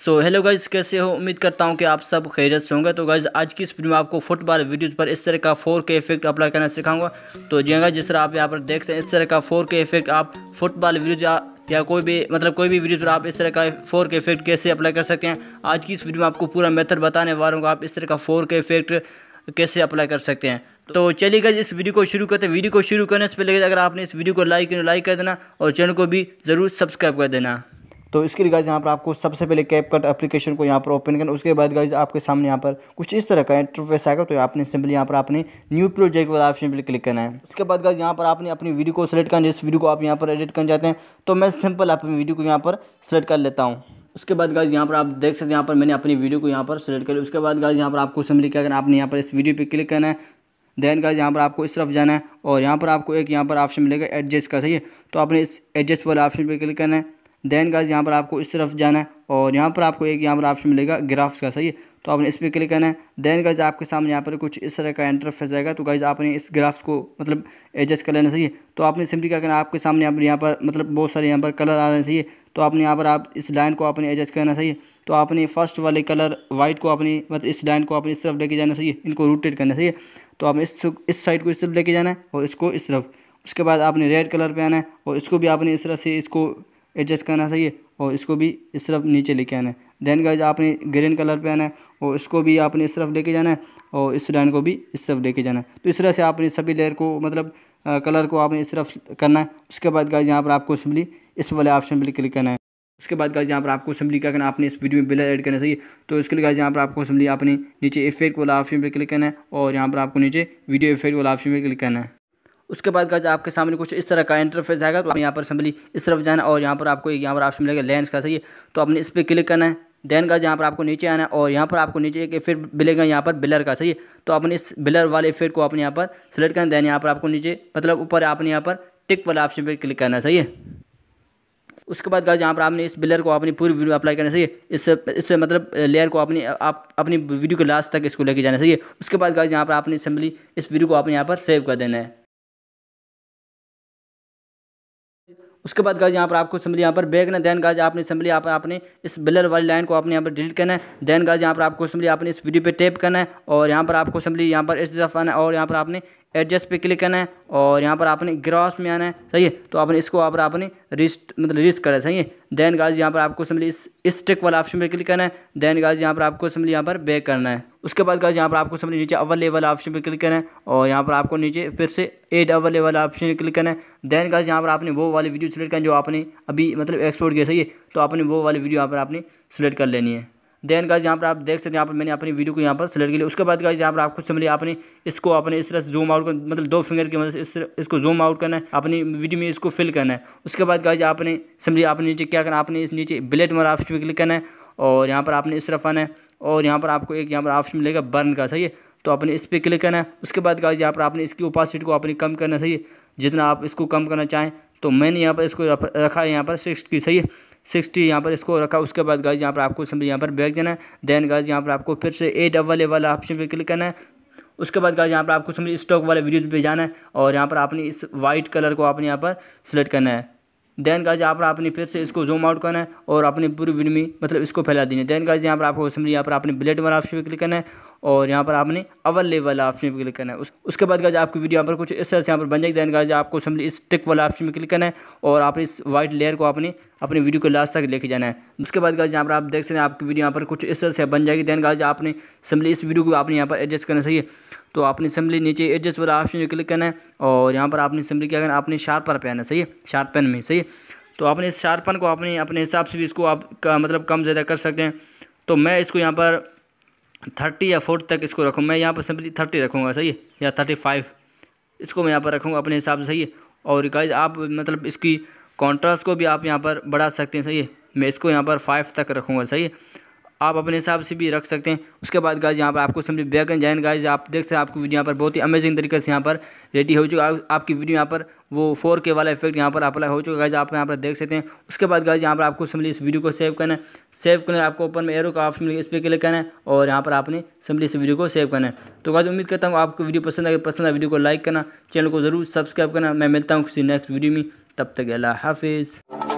Hello guys कैसे हो? उम्मीद करता हूँ कि आप सब खैरियत से होंगे। तो गाइज़ आज की इस वीडियो में आपको फुटबॉल वीडियोस पर इस तरह का फोर के इफ़ेक्ट अप्लाई करना सिखाऊँगा। तो जी हाँ जिस तरह आप यहाँ पर देख सकते हैं इस तरह का फोर के इफ़ेक्ट आप फुटबॉल वीडियो या, कोई भी मतलब कोई भी वीडियो पर आप इस तरह का फोर के इफ़ेक्ट कैसे अप्लाई कर सकते हैं आज की इस वीडियो में आपको पूरा मेथड बताने वाला हूँ आप इस तरह का फोर के इफ़ेक्ट कैसे अप्लाई कर सकते हैं। तो चलिए गाइज़ इस वीडियो को शुरू करते हैं। वीडियो को शुरू करने से पहले अगर आपने इस वीडियो को लाइक लाइक कर देना और चैनल को भी ज़रूर सब्सक्राइब कर देना। तो इसके लिए गाइज़ यहाँ पर आपको सबसे पहले कैप कट एप्लीकेशन को यहाँ पर ओपन करना उसके बाद गाइज़ आपके सामने यहाँ पर कुछ इस तरह का इंटरफेस आएगा तो आपने सिंपली यहाँ पर अपने न्यू प्रोजेक्ट वाला ऑप्शन पर क्लिक करना है उसके बाद गाइज़ यहाँ पर आपने अपनी वीडियो को सिलेक्ट करना जिस वीडियो को आप यहाँ पर एडिट करना चाहते हैं तो मैं सिंपल अपनी वीडियो को यहाँ पर सिलेक्ट कर लेता हूँ उसके बाद गाइज़ यहाँ पर आप देख सकते हैं यहाँ पर मैंने अपनी वीडियो को यहाँ पर सिलेक्ट कर उसके बाद गाइज़ यहाँ पर आपको सिंपली क्या करना आपने यहाँ पर इस वीडियो पर क्लिक करना है देन गाइज़ यहाँ पर आपको इस तरफ़ जाना है और यहाँ पर आपको एक यहाँ पर ऑप्शन मिलेगा एडजस्ट का सही है तो आपने इस एडजस्ट वाले ऑप्शन पर क्लिक करना है देन गाइज़ यहाँ पर आपको इस तरफ़ जाना है और यहाँ पर आपको एक यहाँ पर ऑप्शन मिलेगा ग्राफ्स का, सही है? तो आपने इस पर क्लिक करना है। देन गाइज़ आपके सामने यहाँ पर कुछ इस तरह का इंटरफेस आएगा तो गाइज़ आपने इस ग्राफ्स को मतलब एडजस्ट कर लेना चाहिए तो आपने सिंपली क्या करना आपके सामने यहाँ पर यहाँ पर मतलब बहुत सारे यहाँ पर कलर आ रहे चाहिए तो आपने यहाँ पर आप इस लाइन को आपने एडजस्ट करना चाहिए तो आपने फ़र्स्ट वाले कलर वाइट को अपनी मतलब इस लाइन को अपनी इस तरफ़ लेके जाना चाहिए इनको रोटेट करना चाहिए तो आपने इस इस साइड को इस तरफ़ लेके जाना है और इसको इस तरफ़। उसके बाद आपने रेड कलर पे आना है और इसको भी आपने इस तरह से इसको एडजस्ट करना चाहिए और इसको भी इस तरफ़ नीचे लेके आना है। देन गाइज़ आपने ग्रीन कलर पे आना है और इसको भी आपने इस तरफ़ लेके जाना है और इस लाइन को भी इस तरफ़ लेके जाना है। तो इस तरह से आपने सभी लेयर को मतलब आ, कलर को आपने इस तरफ़ करना है। उसके बाद गाइज़ यहाँ पर आपको सिंपली इस वाले ऑप्शन पर क्लिक करना है। उसके बाद गाइज़ यहाँ पर आपको सिंपली क्या करना आपने इस वीडियो में बिलर ऐड करना चाहिए तो इसके लिए गाइज़ यहाँ पर आपको सिंपली आपने नीचे इफ़ेक्ट वाला ऑप्शन पर क्लिक करना है और यहाँ पर आपको नीचे वीडियो इफ़ेक्ट वाला ऑप्शन पर क्लिक करना है। उसके बाद गाइज़ आपके सामने कुछ इस तरह का इंटरफेस आएगा तो आप यहाँ पर सिंपली इस तरफ़ जाना और यहाँ पर आपको यहाँ पर ऑप्शन मिलेगा लेंस का सही तो आपने इस पर क्लिक करना है देन गाइज़ यहाँ पर आपको नीचे आना है और यहाँ पर आपको नीचे एक इफ़ेक्ट मिलेगा यहाँ पर बिलर का सही है तो आपने इस बिलर वाले इफ़ेक्ट को अपने यहाँ पर सेलेक्ट करना देन यहाँ पर आपको नीचे मतलब ऊपर आपने यहाँ पर टिक वाला ऑप्शन पर क्लिक करना सही है उसके बाद गाइज़ यहाँ पर आपने इस बिलर को अपनी पूरी वीडियो अप्लाई करना चाहिए इससे इससे मतलब लेयर को अपनी आप अपनी वीडियो के लास्ट तक इसको लेके जाना चाहिए उसके बाद गाइज़ यहाँ पर आपने सिंपली इस वीडियो को अपने यहाँ पर सेव कर देना है उसके बाद गाज यहाँ पर आपको सिंपली यहाँ पर बैग ना देन गाज आपने सिंपली पर आपने इस बिलर वाली लाइन को आपने यहाँ पर डिलीट करना है। देन गाज यहाँ पर आपको सिंपली आपने इस वीडियो पे टेप करना है और यहाँ पर आपको सिंपली यहाँ पर इस तरफ़ आना है और यहाँ पर आपने एडजस्ट पे क्लिक करना है और यहाँ पर आपने ग्रास में आना है, सही है? तो आपने इसको आप आपने रिस्ट मतलब रिस्ट करा सही है? देन गाज यहाँ पर आपको सिंपली इस स्टिक टिक वाला ऑप्शन पे क्लिक करना है। देन गाज यहाँ पर आपको सिंपली यहाँ पर बैक करना है। उसके बाद गाज यहाँ पर आपको सिंपली नीचे अवर लेवल ऑप्शन पे क्लिक करना है और यहाँ पर आपको नीचे फिर से एड अवर लेवल ऑप्शन पे क्लिक करना है। देन गाज यहाँ पर आपने वो वाली वीडियो सेलेक्ट करना जो आपने अभी मतलब एक्सपोर्ट किया सही है? तो आपने वो वाली वीडियो यहाँ पर आपने सेलेक्ट कर लेनी है। देन गाइज़ यहाँ पर आप देख सकते हैं यहाँ पर मैंने अपनी वीडियो को यहाँ पर सेलेक्ट किया उसके बाद गाइज़ यहाँ पर आपको समझिए आपने इसको अपने इस तरह से जूम आउट कर मतलब दो फिंगर की मदद से इस इसको जूम आउट करना है अपनी वीडियो में इसको फिल करना है उसके बाद गाइज़ आपने समझिए आपने नीचे क्या करना आपने इस नीचे ब्लेट वाला ऑप्शन पर क्लिक करना है और यहाँ पर आपने इस तरफ़ आना है और यहाँ पर आपको एक यहाँ पर ऑप्शन मिलेगा बर्न का सही है तो आपने इस पर क्लिक करना है उसके बाद गाइज़ यहाँ पर आपने इसकी उपासिटी को अपनी कम करना सही है जितना आप इसको कम करना चाहें तो मैंने यहाँ पर इसको रखा है यहाँ पर सिक्स की सही है सिक्सटी यहाँ पर इसको रखा उसके बाद गाइज़ यहाँ पर आपको सिंपली यहाँ पर बैक देना है देन गाइज़ यहाँ पर आपको फिर से ए डबल ए वाला ऑप्शन पर क्लिक करना है उसके बाद गाइज़ यहाँ पर आपको सिंपली स्टॉक वाले वीडियोज़ पे जाना है और यहाँ पर आपने इस वाइट कलर को आपने यहाँ पर सिलेक्ट करना है देन गाइज़ यहाँ पर आपने फिर से इसको जूम आउट करना है और अपनी पूरी वीडियो में मतलब इसको फैला देना है देन गाइज़ यहाँ पर आपको सिंपली यहाँ पर आपने ब्लेड वाला ऑप्शन पर क्लिक करना है और यहाँ पर आपने अवर लेवल वाला ऑप्शन पर क्लिक करना है। उस, उसके बाद गाइज़ आपकी वीडियो यहाँ पर कुछ इस तरह से यहाँ पर बन जाएगी। देन गाइज़ आपको सिंपली इस टिक वाला ऑप्शन पर क्लिक करना है और आपने इस वाइट लेयर को अपनी अपनी वीडियो को लास्ट तक लेके जाना है। उसके बाद गाइज़ यहाँ पर आप देख सकते हैं आपकी वीडियो यहाँ पर कुछ इस तरह से बन जाएगी। देन गाइज़ आपने सिंपली इस वीडियो को आपने यहाँ पर एडजस्ट करना चाहिए तो आपने सिंपली नीचे एडजस्ट वाला ऑप्शन क्लिक करना है और यहाँ पर आपने सिंपली क्या करना आपने शार्पर पे आना सही है? शार्प पेन में सही तो आपने इस शार्पन को अपने अपने हिसाब से भी इसको आप मतलब कम ज़्यादा कर सकते हैं। तो मैं इसको यहाँ पर थर्टी या फोर्थ तक इसको रखूँ। मैं यहाँ पर सिंपली थर्टी रखूँगा, सही है? या थर्टी फाइव। इसको मैं यहाँ पर रखूँगा अपने हिसाब से, सही है? और गाइज़ आप मतलब इसकी कॉन्ट्रास्ट को भी आप यहाँ पर बढ़ा सकते हैं, सही है? मैं इसको यहाँ पर फाइव तक रखूँगा, सही है? आप अपने हिसाब से भी रख सकते हैं। उसके बाद गाइज़ यहाँ पर आपको सिंपली बैक एंड जैन गाइज़ आप देख सकते हैं, आपकी वीडियो यहाँ पर बहुत ही अमेजिंग तरीके से यहाँ पर रेडी हो चुका आपकी वीडियो यहाँ पर वो फोर के वाला इफ़ेक्ट यहाँ पर अप्लाई हो चुका है। आप यहाँ पर देख सकते हैं। उसके बाद गाइज़ यहाँ पर आपको सिंपली इस वीडियो को सेव करना है। सेव करना है आपको ऊपर में एरो का ऑप्शन मिलेगा, इस पर क्लिक करना है और यहाँ पर आपने सिंपली इस वीडियो को सेव करना है। तो गाइज़ उम्मीद करता हूँ आपको वीडियो पसंद आए। पसंद आए वीडियो को लाइक करना, चैनल को ज़रूर सब्सक्राइब करना। मैं मिलता हूँ किसी नेक्स्ट वीडियो में। तब तक अल्लाह हाफिज़।